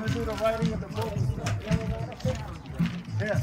gonna do the writing of the book. Yeah.